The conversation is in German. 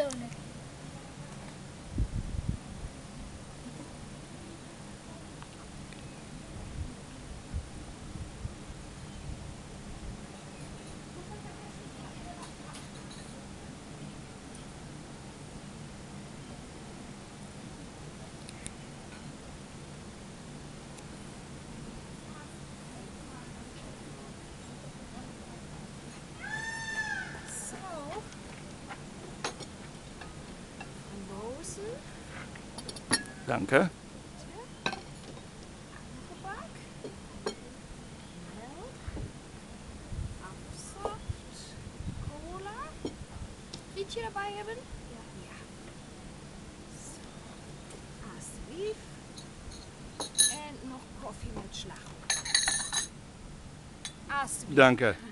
Zo Danke. Frietje erbij hebben? Ja. ja. So. Asbeef. En nog koffie met slagroom. Alsjeblieft. Danke.